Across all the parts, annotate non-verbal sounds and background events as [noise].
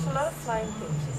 There's a lot of flying things.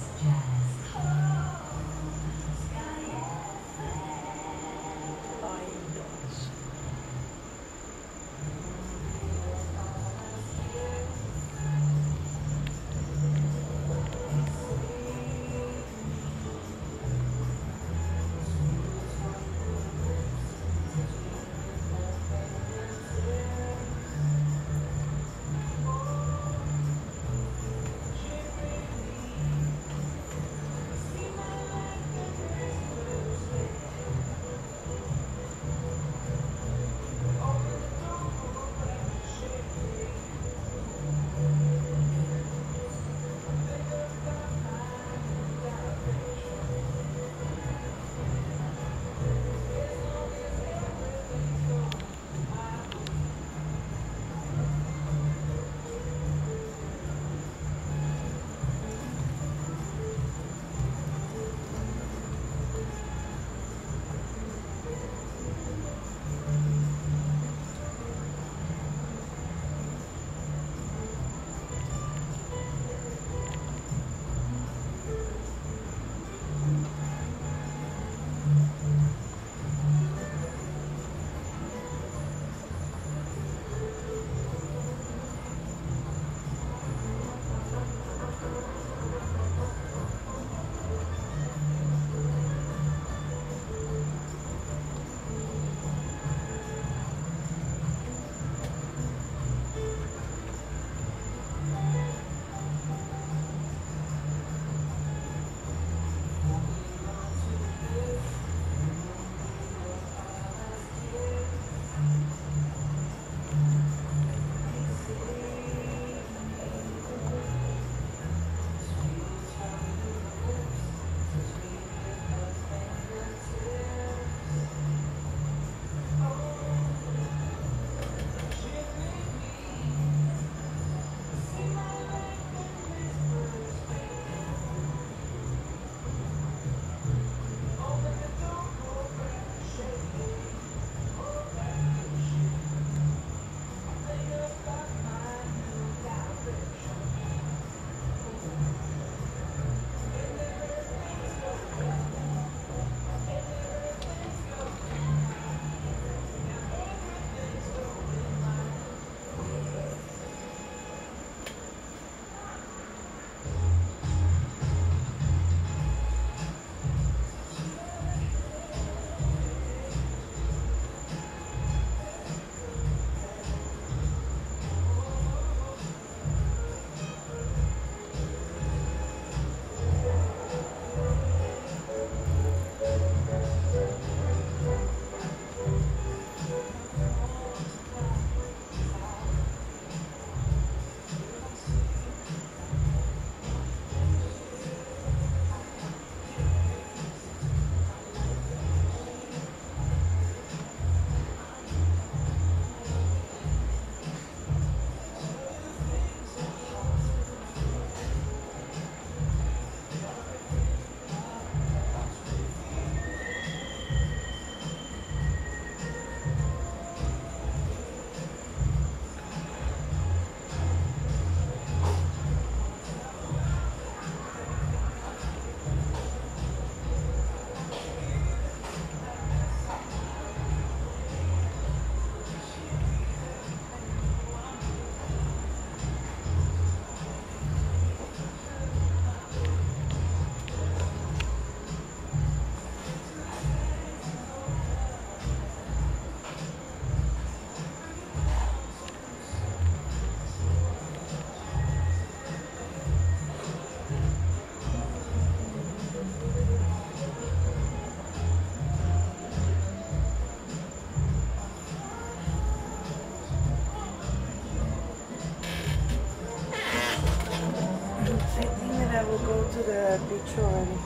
To the beach already.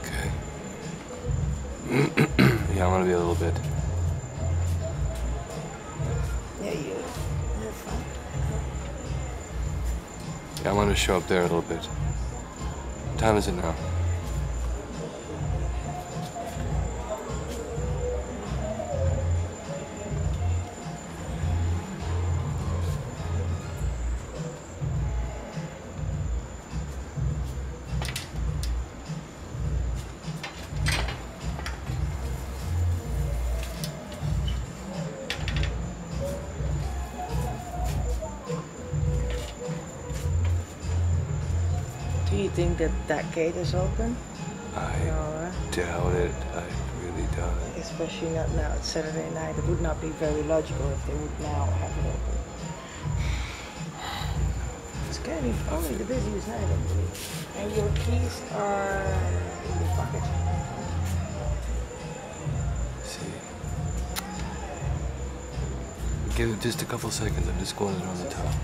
Okay. [clears throat] yeah, I'm gonna be a little bit. Yeah, you. Have fun. Yeah, I'm gonna show up there a little bit. What time is it now? Think that that gate is open? I No, right? doubt it. I really doubt it. Especially not now. It's Saturday night. It would not be very logical if they would now have it open. It's gonna be only the busiest night, I believe. And your keys are in your pocket. See. Give it just a couple seconds. I'm just going around the top.